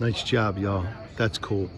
Nice job, y'all. That's cool.